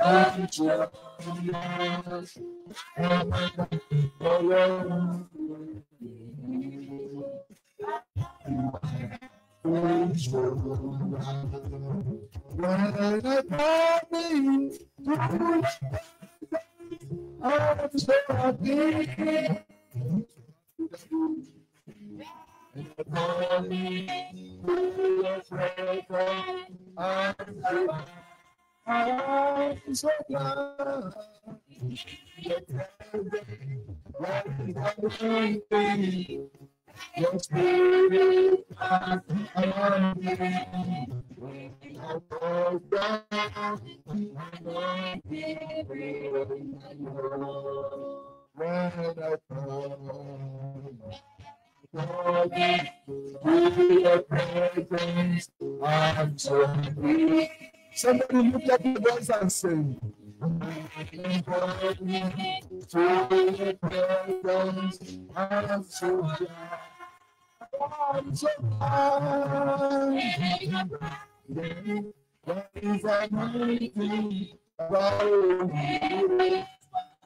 I'm eyes of love. Your spirit of me, I fall down, my spirit, when I fall. Lord, in your presence, I'm so free. Somebody looked at the voice and said. I'm so glad. I'm so glad.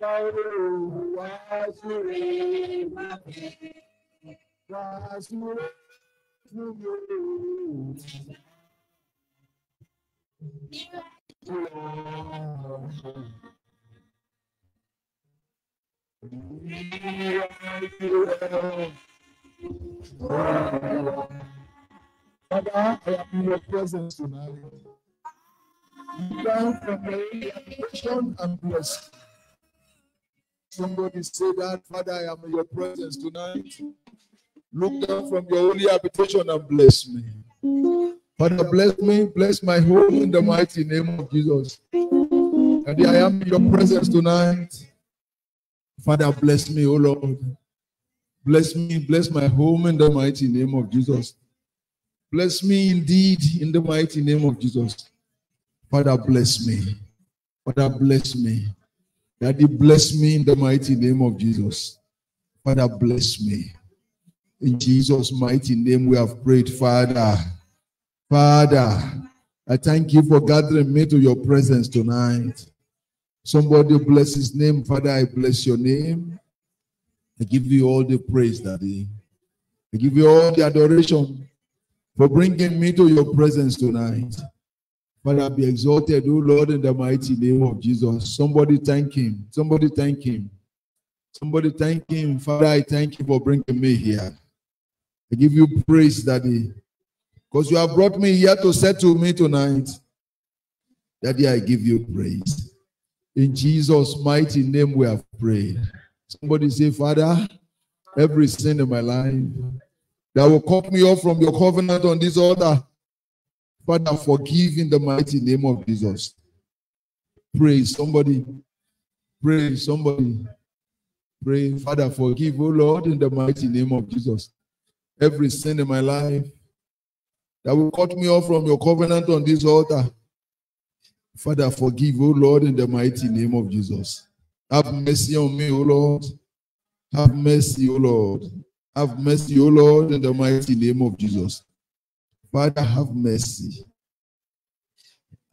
Kauru Father, I am your presence tonight. You come from the and blessed. Somebody say that, Father, I am in your presence tonight. Look down from your holy habitation and bless me. Father, bless me, bless my home in the mighty name of Jesus. And I am in your presence tonight. Father, bless me, O Lord. Bless me, bless my home in the mighty name of Jesus. Bless me indeed in the mighty name of Jesus. Father, bless me. Father, bless me. Daddy, bless me in the mighty name of Jesus. Father, bless me. In Jesus' mighty name, we have prayed, Father. Father, I thank you for gathering me to your presence tonight. Somebody bless his name. Father, I bless your name. I give you all the praise, Daddy. I give you all the adoration for bringing me to your presence tonight. Father, be exalted, O Lord, in the mighty name of Jesus. Somebody thank him. Somebody thank him. Somebody thank him. Father, I thank you for bringing me here. I give you praise, Daddy, because you have brought me here to settle me tonight. Daddy, I give you praise. In Jesus' mighty name, we have prayed. Somebody say, Father, every sin in my life that will cut me off from your covenant on this altar, Father, forgive in the mighty name of Jesus. Praise somebody. Praise somebody. Pray, Father, forgive, oh Lord, in the mighty name of Jesus. Every sin in my life that will cut me off from your covenant on this altar. Father, forgive, oh Lord, in the mighty name of Jesus. Have mercy on me, O Lord. Have mercy, O Lord. Have mercy, O Lord, in the mighty name of Jesus. Father, have mercy.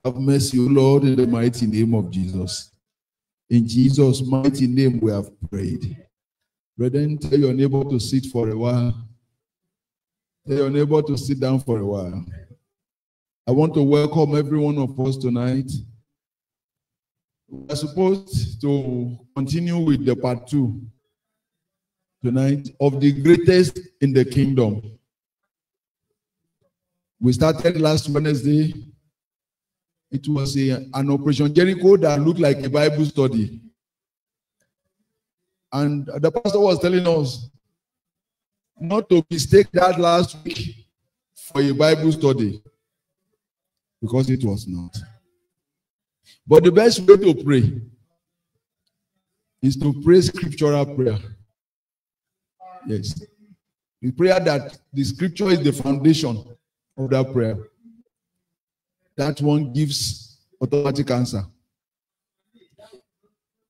Have mercy, Lord, in the mighty name of Jesus. In Jesus' mighty name, we have prayed. Brethren, tell your neighbor to sit for a while. Tell your neighbor to sit down for a while. I want to welcome every one of us tonight. We're supposed to continue with the part two tonight of the greatest in the kingdom. We started last Wednesday. It was a, an Operation Jericho that looked like a Bible study. And the pastor was telling us not to mistake that last week for a Bible study because it was not. But the best way to pray is to pray scriptural prayer. Yes. The prayer that the scripture is the foundation of that prayer. That one gives automatic answer.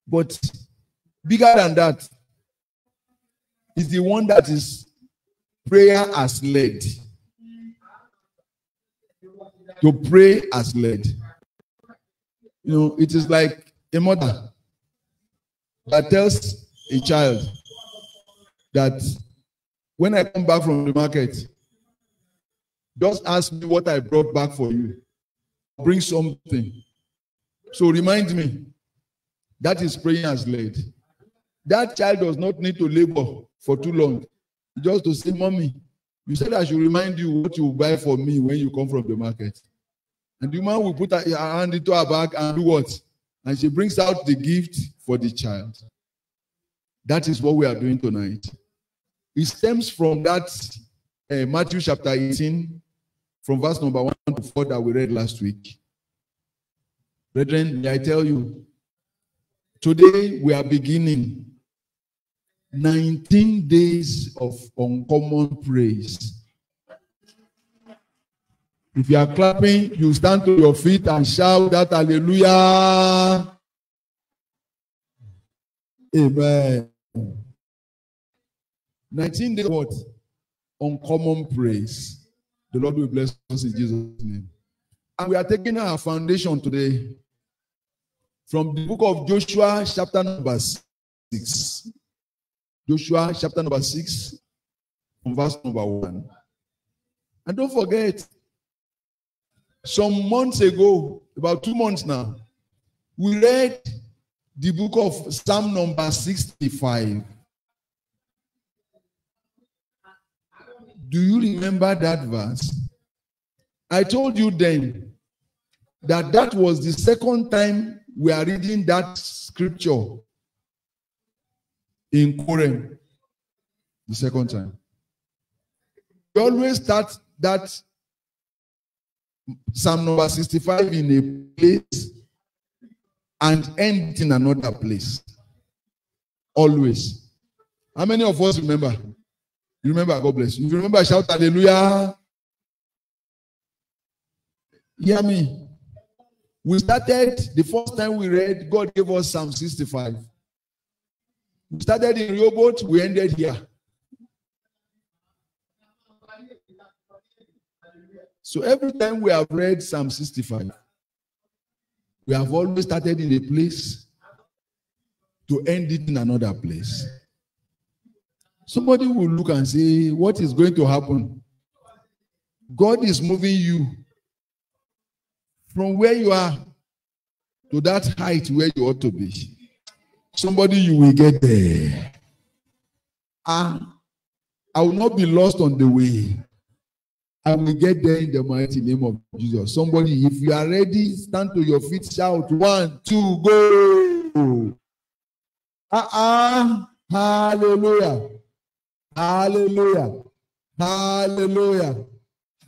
But bigger than that is the one that is prayer as led. To pray as led. You know, it is like a mother that tells a child that when I come back from the market, just ask me what I brought back for you. Bring something. So remind me. That is praying as led. That child does not need to labor for too long. Just to say, Mommy, you said I should remind you what you buy for me when you come from the market. And the woman will put her hand into her bag and do what? And she brings out the gift for the child. That is what we are doing tonight. It stems from that uh, Matthew chapter 18, from verse number 1 to 4 that we read last week. Brethren, may I tell you, today we are beginning 19 days of uncommon praise. If you are clapping, you stand to your feet and shout that hallelujah. Amen. 19 days what? Uncommon praise. The Lord will bless us in Jesus' name. And we are taking our foundation today from the book of Joshua, chapter number 6. Joshua, chapter number 6, from verse number 1. And don't forget, some months ago, about two months now, we read the book of Psalm number 65. Do you remember that verse? I told you then that that was the second time we are reading that scripture in COREM the second time. You always start that Psalm number 65 in a place and end in another place. Always. How many of us remember? You remember? God bless you. You remember, shout hallelujah. Hear me. We started the first time we read, God gave us Psalm 65. We started in Rehoboth, we ended here. So every time we have read Psalm 65, we have always started in a place to end it in another place. Somebody will look and say, What is going to happen? God is moving you from where you are to that height where you ought to be. Somebody, you will get there. Ah, I will not be lost on the way. I will get there in the mighty name of Jesus. Somebody, if you are ready, stand to your feet, shout one, two, go. Ah, uh-uh. hallelujah. Hallelujah. Hallelujah.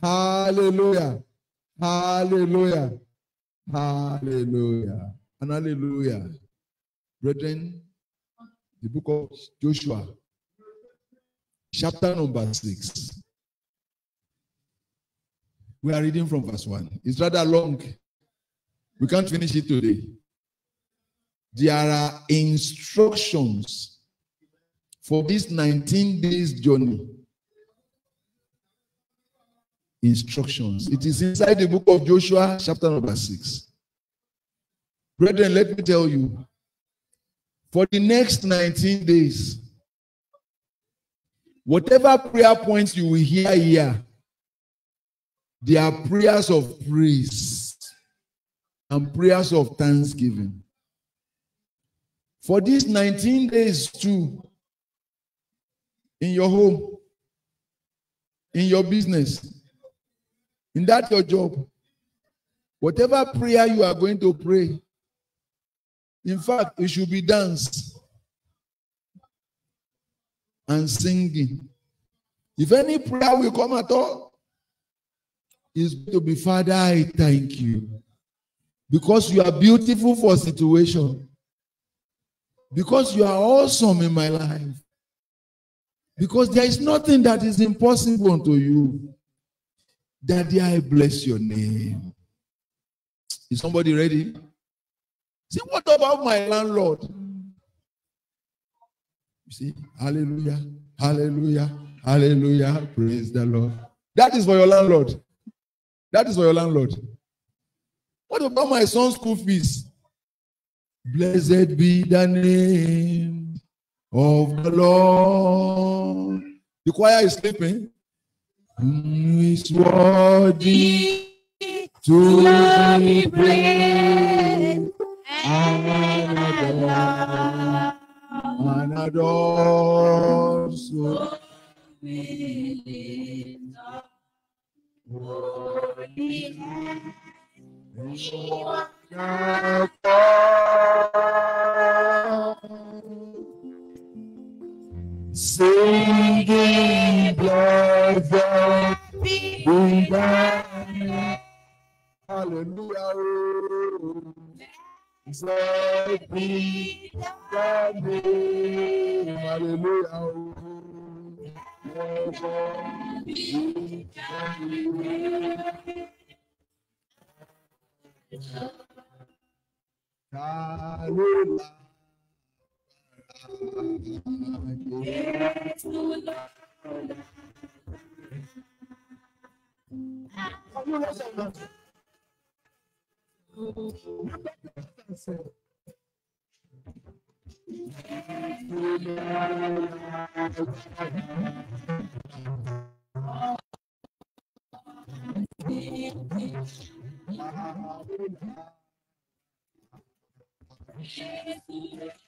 Hallelujah. Hallelujah. Hallelujah. And hallelujah. Brethren, the book of Joshua, chapter number six. We are reading from verse one. It's rather long. We can't finish it today. There are instructions for this 19 days journey. Instructions. It is inside the book of Joshua, chapter number 6. Brethren, let me tell you, for the next 19 days, whatever prayer points you will hear here, they are prayers of praise and prayers of thanksgiving. For these 19 days, too, in your home, in your business, in that your job, whatever prayer you are going to pray, in fact, it should be dance and singing. If any prayer will come at all, is to be Father, I thank you. Because you are beautiful for situation. Because you are awesome in my life. Because there is nothing that is impossible unto you. Daddy, I bless your name. Is somebody ready? See, what about my landlord? You see, hallelujah, hallelujah, hallelujah, praise the Lord. That is for your landlord. That is for your landlord. What about my son's school fees? Blessed be the name of the Lord. The choir is sleeping. Is worthy to be praised and adored. And adored. So Worthy Singing blessed be thy name. Hallelujah. Blessed be thy. Hallelujah. Hallelujah. Yes, you.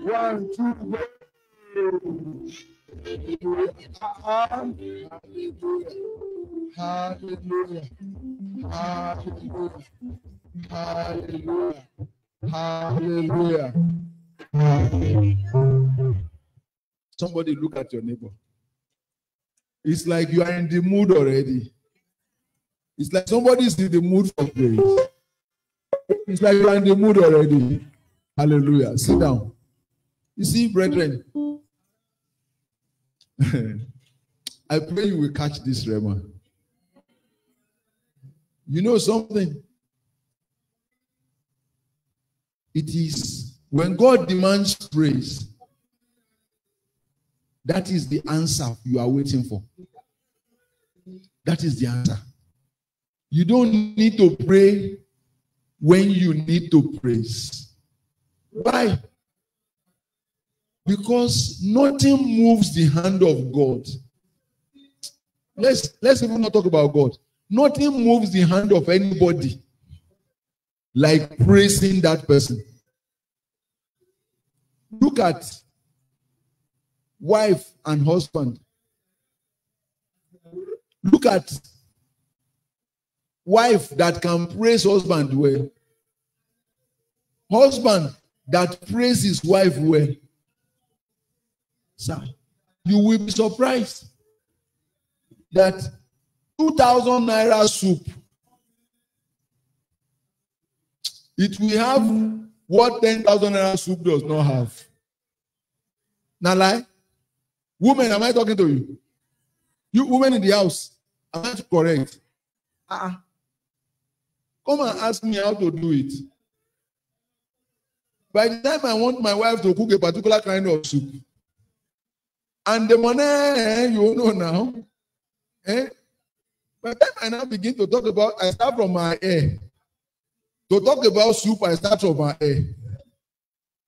One two three. Hallelujah. Hallelujah. Hallelujah. Hallelujah. Somebody look at your neighbor. It's like you are in the mood already. It's like somebody is in the mood for praise. It's like you are in the mood already. Hallelujah. Sit down. You see, brethren, I pray you will catch this rhema. You know something? It is when God demands praise, that is the answer you are waiting for. That is the answer. You don't need to pray when you need to praise. Why? Because nothing moves the hand of God. Let's let's even not talk about God. Nothing moves the hand of anybody like praising that person. Look at wife and husband. Look at wife that can praise husband well. Husband that praises wife well. Sir, you will be surprised that 2,000 naira soup, it will have what 10,000 naira soup does not have. Now, lie. Women, am I talking to you? You women in the house, am I correct? Uh-uh. Come and ask me how to do it. By the time I want my wife to cook a particular kind of soup, and the money eh, you know now, eh? By the time I now begin to talk about, I start from my hair. To talk about soup, I start from my hair.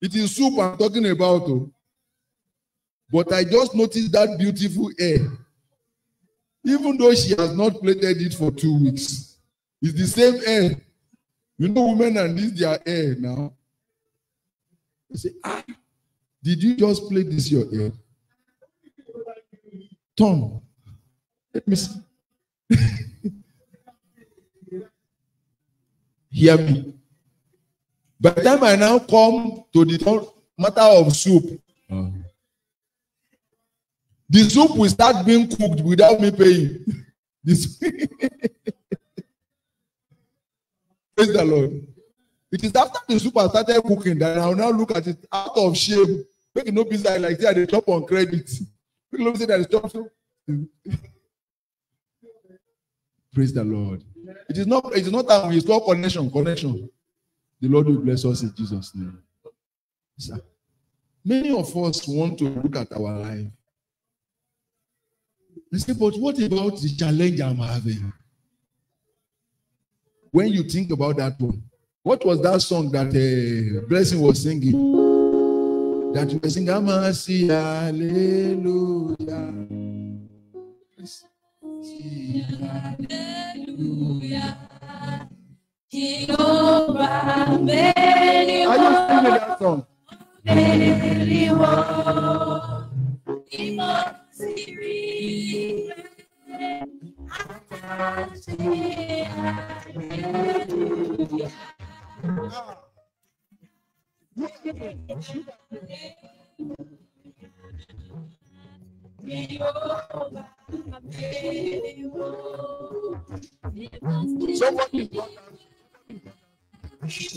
It is soup I'm talking about. Oh. But I just noticed that beautiful hair. Even though she has not plaited it for two weeks, it's the same hair. You know, women and this their hair now. They say, ah, did you just plait this your hair? Turn. Let me see. Hear me. By the time I now come to the matter of soup, uh-huh. the soup will start being cooked without me paying. This Praise the Lord. It is after the soup has started cooking that I will now look at it out of shame. Make no business like that, they chop on credit. People say that. Praise the Lord. It is not, it is not that It's stop connection, connection. The Lord will bless us in Jesus' name. Sir, many of us want to look at our life and say, but what about the challenge I'm having? When you think about that one, what was that song that uh, Blessing was singing? That you were singing, Hallelujah. Hallelujah. Jehovah, Are you singing that song? Somebody Just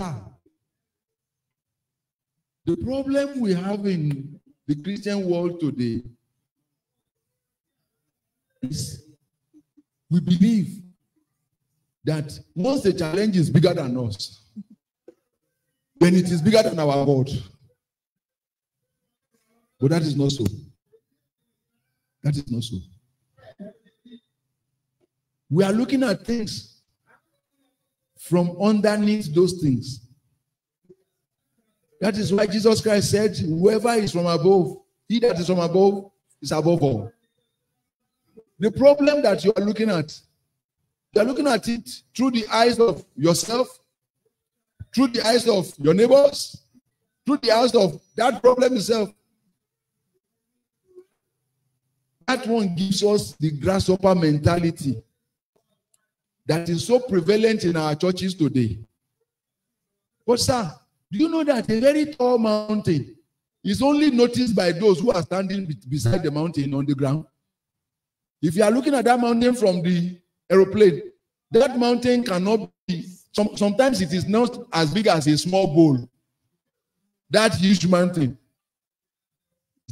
Sir, the problem we have in the Christian world today is we believe that once the challenge is bigger than us, then it is bigger than our God. But that is not so. That is not so. We are looking at things from underneath those things. That is why Jesus Christ said, Whoever is from above, he that is from above is above all. The problem that you are looking at, you are looking at it through the eyes of yourself, through the eyes of your neighbors, through the eyes of that problem itself. That one gives us the grasshopper mentality that is so prevalent in our churches today. But, sir, do you know that a very tall mountain is only noticed by those who are standing beside the mountain on the ground? If you are looking at that mountain from the aeroplane, that mountain cannot be, some, sometimes it is not as big as a small bowl. That huge mountain.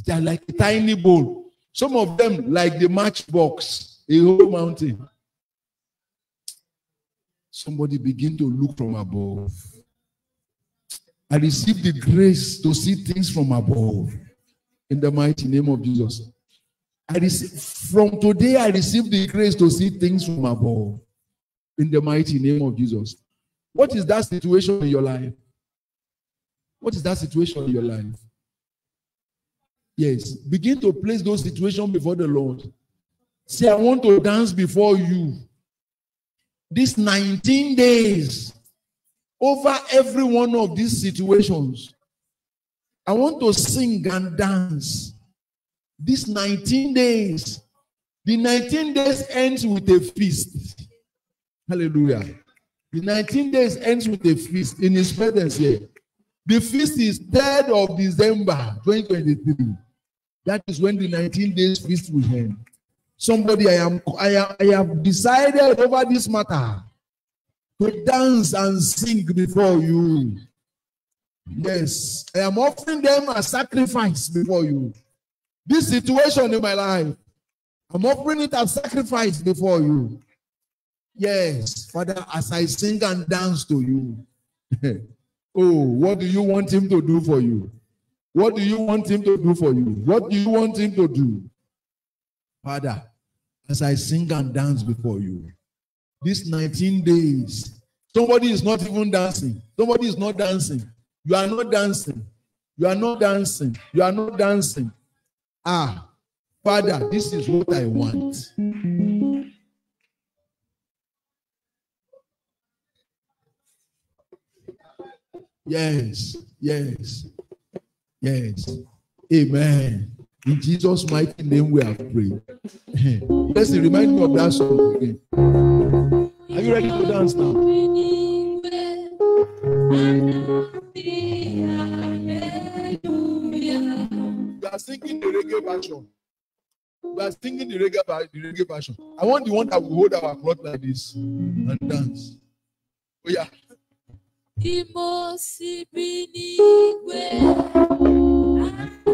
They are like a tiny bowl. Some of them, like the matchbox, a whole mountain. Somebody begin to look from above. I receive the grace to see things from above in the mighty name of Jesus. I receive from today, I receive the grace to see things from above in the mighty name of Jesus. What is that situation in your life? What is that situation in your life? Yes, begin to place those situations before the Lord. Say, I want to dance before you. These 19 days, over every one of these situations. I want to sing and dance. These 19 days, the 19 days ends with a feast. Hallelujah. The 19 days ends with a feast in his presence here. The feast is 3rd of December 2023. That is when the 19 days feast will end. Somebody, I am I, am, I have decided over this matter to dance and sing before you. Yes, I am offering them a sacrifice before you. This situation in my life, I'm offering it as sacrifice before you. Yes, Father, as I sing and dance to you. oh, what do you want him to do for you? What do you want him to do for you? What do you want him to do? Father, as I sing and dance before you, these 19 days, somebody is not even dancing. Somebody is not dancing. You are not dancing. You are not dancing. You are not dancing. Ah, Father, this is what I want. Yes, yes, yes. Amen. In Jesus' mighty name, we have prayed. Let's remind me of that song again. Are you ready to dance now? We are singing the reggae version. We are singing the reggae, the reggae version. I want the one that will hold our cloth like this and dance. Oh, yeah.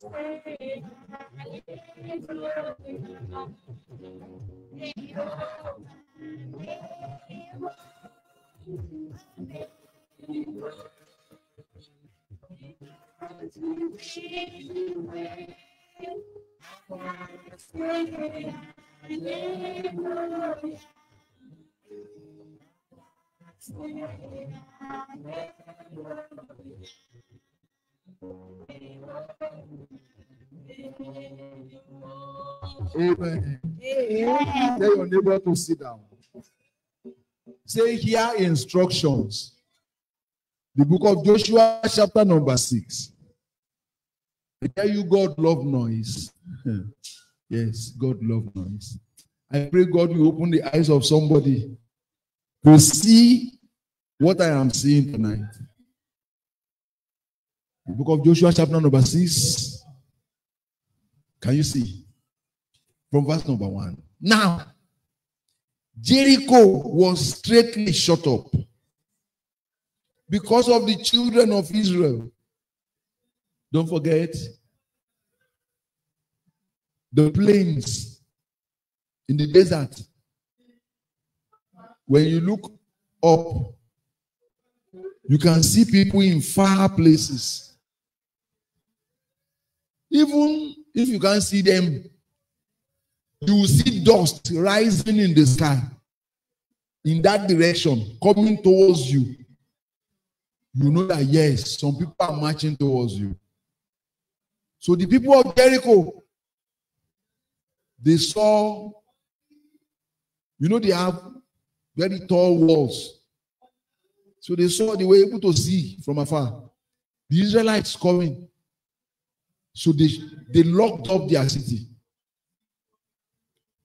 Dancing. Dancing. Amen. Tell your neighbor to sit down. Say here instructions. The book of Joshua, chapter number six. I tell you, God love noise. yes, God love noise. I pray God will open the eyes of somebody to see what I am seeing tonight. The book of Joshua, chapter number six. Can you see? From verse number one. Now, Jericho was straightly shut up because of the children of Israel. Don't forget the plains in the desert. When you look up, you can see people in far places. Even if you can't see them, you will see dust rising in the sky in that direction, coming towards you. You know that yes, some people are marching towards you. So the people of Jericho, they saw, you know, they have very tall walls. So they saw, they were able to see from afar the Israelites coming. So they, they locked up their city.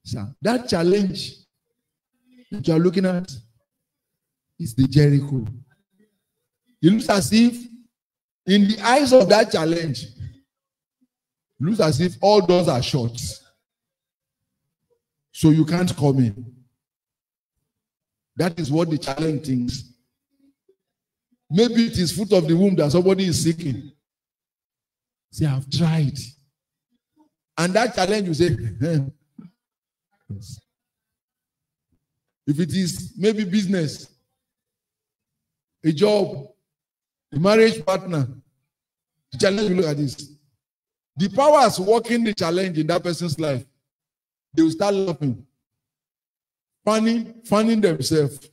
So that challenge that you are looking at is the Jericho. It looks as if, in the eyes of that challenge, it looks as if all doors are shut. So you can't come in. That is what the challenge thinks. Maybe it is fruit of the womb that somebody is seeking. Say, I've tried. And that challenge, you say, yes. If it is maybe business, a job, a marriage partner, the challenge you look at this. The powers working the challenge in that person's life, they will start laughing, fanning, fanning themselves.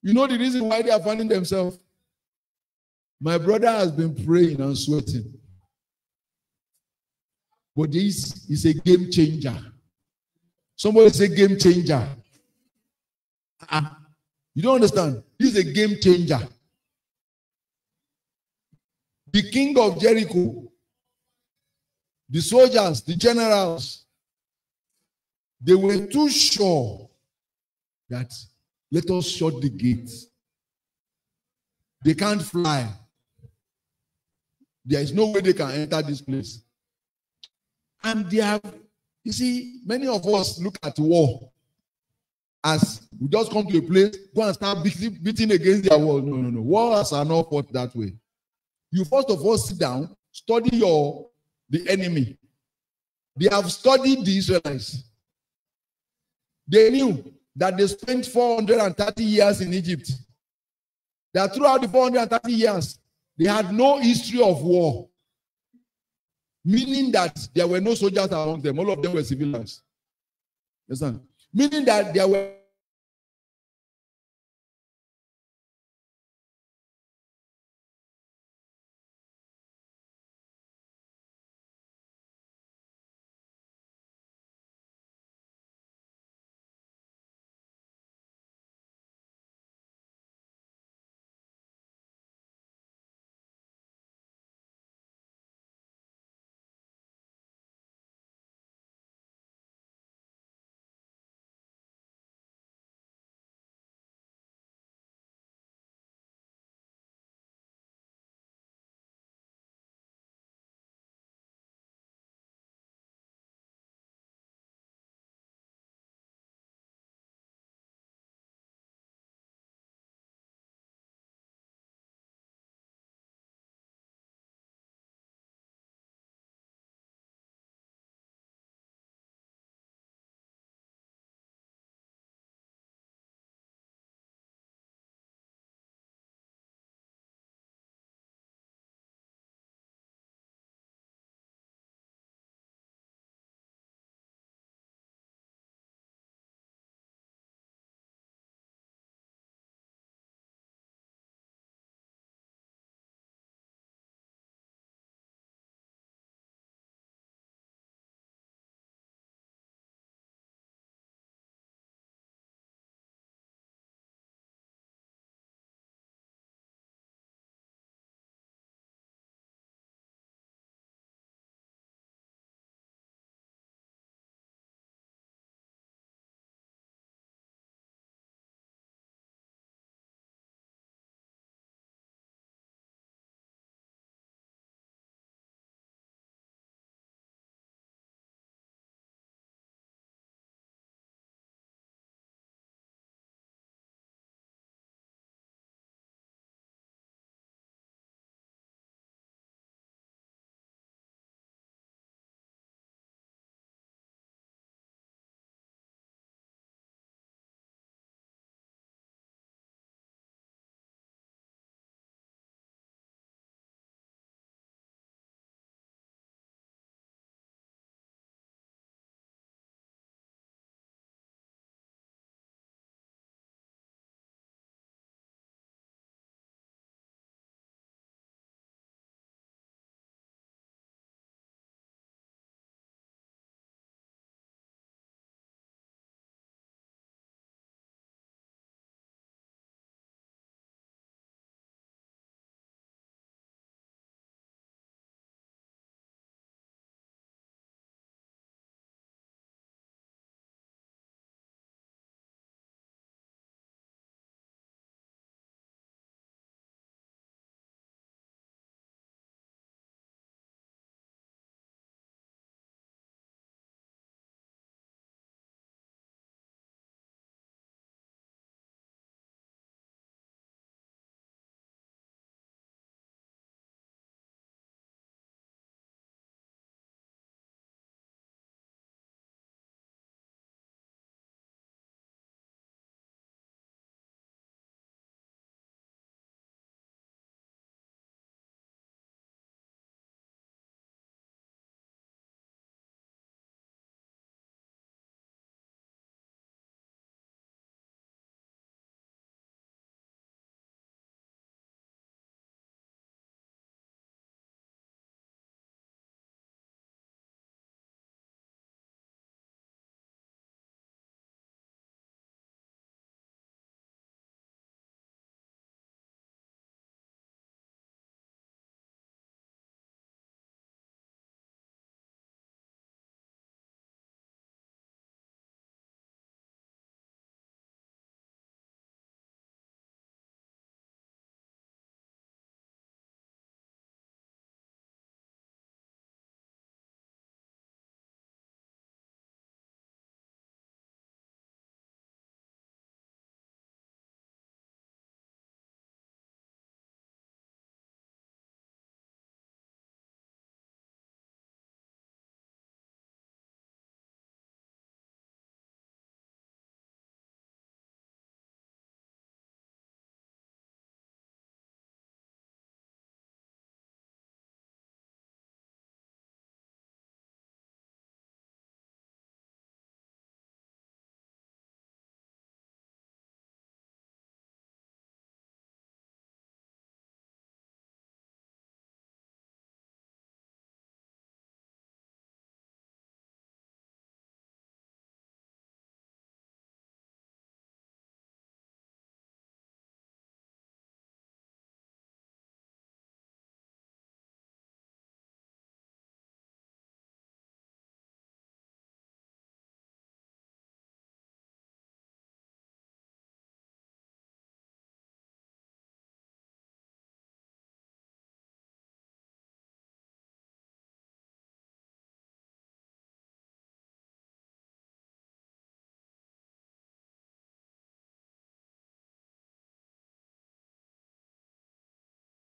You know the reason why they are fanning themselves? My brother has been praying and sweating. But this is a game changer. Somebody say game changer. Uh-uh. You don't understand? This is a game changer. The king of Jericho, the soldiers, the generals, they were too sure that let us shut the gates. They can't fly. There is no way they can enter this place. And they have, you see, many of us look at war as we just come to a place, go and start beating, beating against their wall. No, no, no. Wars are not fought that way. You first of all sit down, study your the enemy. They have studied the Israelites. They knew that they spent 430 years in Egypt. That throughout the 430 years, they had no history of war. Meaning that there were no soldiers among them, all of them were civilians. Understand? Meaning that there were